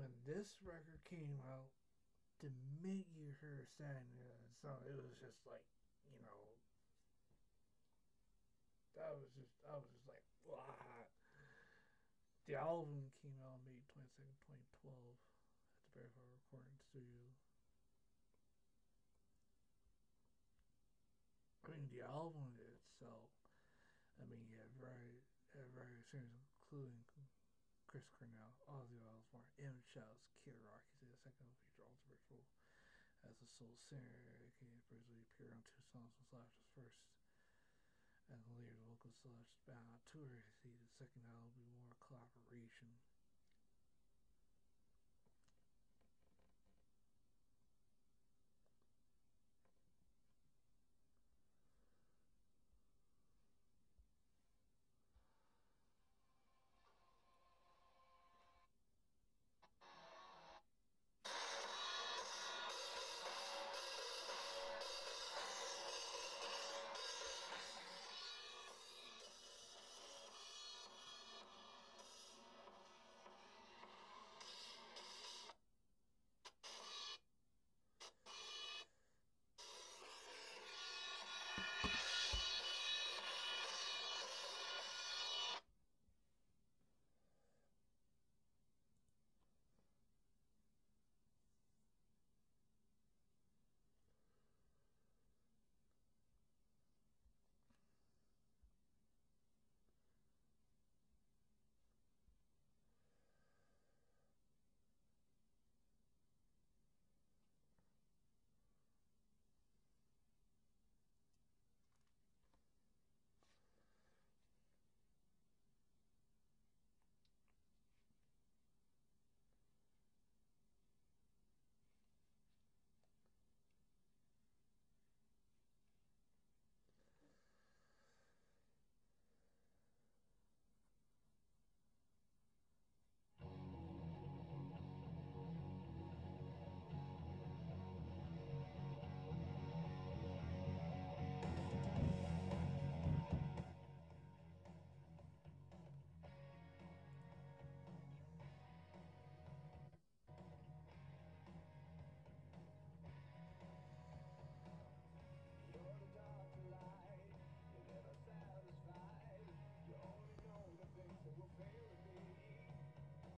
when this record came out, the minute you heard song, it was just like, you know, that was just, I was just like, wow. The album came out May 22nd, 2012 at the Verify Recording Studio. I mean, the album itself, I mean, you have very, singers, including Chris Cornell, Ozzy Osbourne, M. Shadows, Kid Rock. He's the second feature ultimate role as a soul singer. He originally appeared on two songs on Slash's first and later the local Slash on tour. See, the second album will be more collaboration.